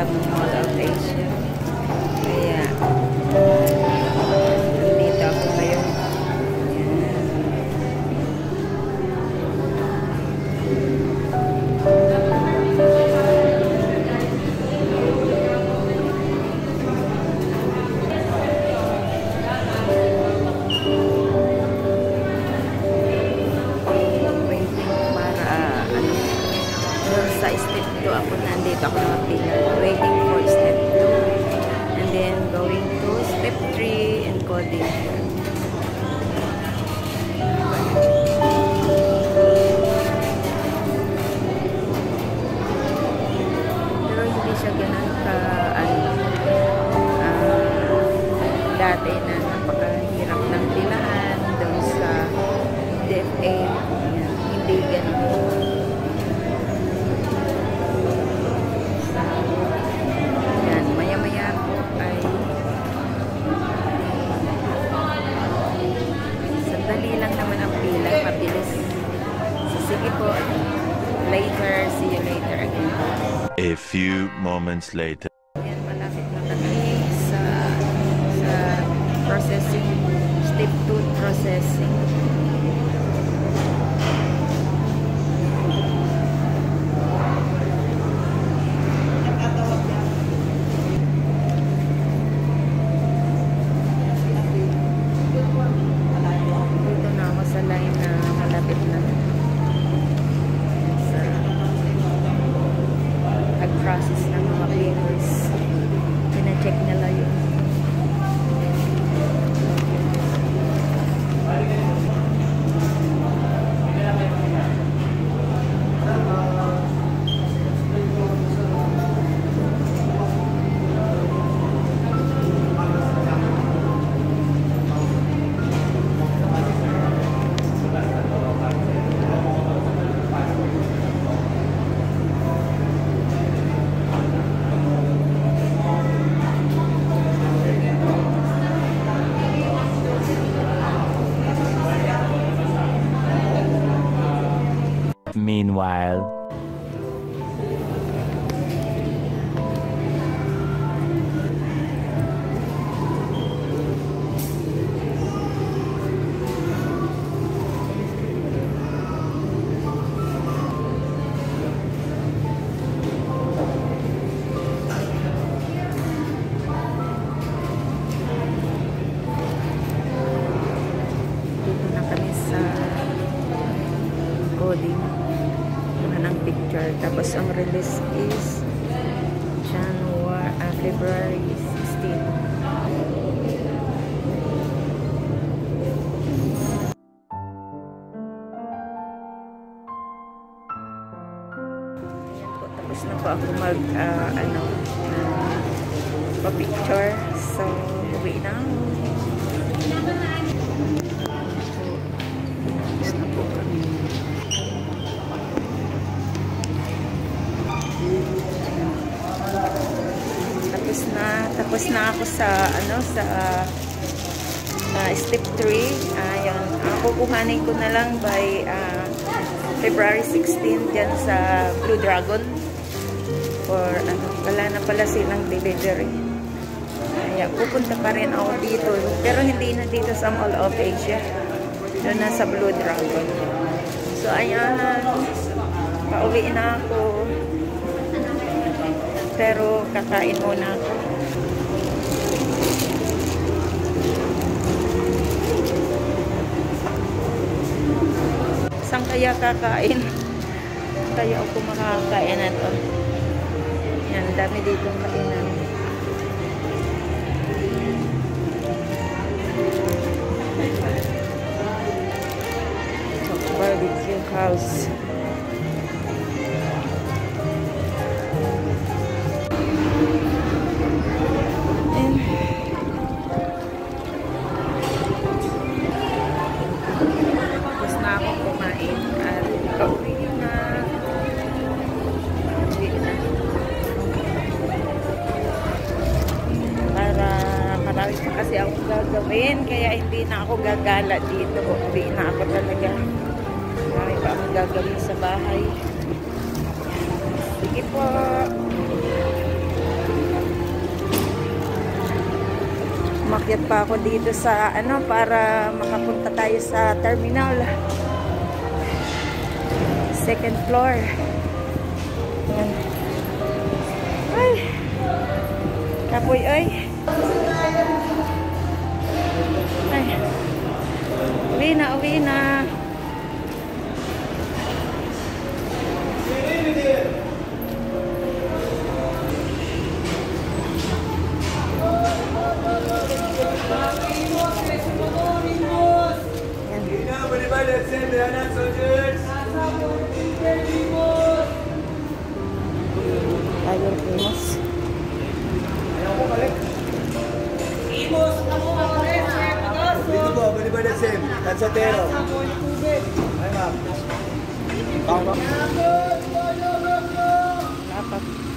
досягнути. F3 and coding. Pero hindi siya ganun ka ano, uh, dati na later see you later again A few moments later. Coding. Mga ng picture. Tapos ang release is January, ah, February 16. Ayan po, tapos na po ako mag, ah, ano, ah, pa-picture. So, uwi na ako. Tapos na, tapos na ako sa, ano, sa uh, step 3. Ayun, uh, kukuhanin ko na lang by ah, February 16 dyan sa Blue Dragon. For, ano, wala na pala silang delivery. Kaya pupunta pa rin ako dito. Pero hindi na dito sa Mall of Asia. Doon na sa Blue Dragon. So, ayan. Pauwi na ako. Pero kakain muna ako. Saan kaya kakain? Kaya ako makakain na to. Yan, dami dito kainan. Barbecue house. kasi ang gagawin. Kaya hindi na ako gagala dito. Hindi na ako talaga. Marami pa akong gagawin sa bahay. Sige po. Umakyat pa ako dito sa ano para makapunta tayo sa terminal. Second floor. Ayan. Ay! Kapoy, ay! Bye na. Tiger Amos. Amos, Amos. Baptism, Lansatero. Ay, ma'am. Dapat.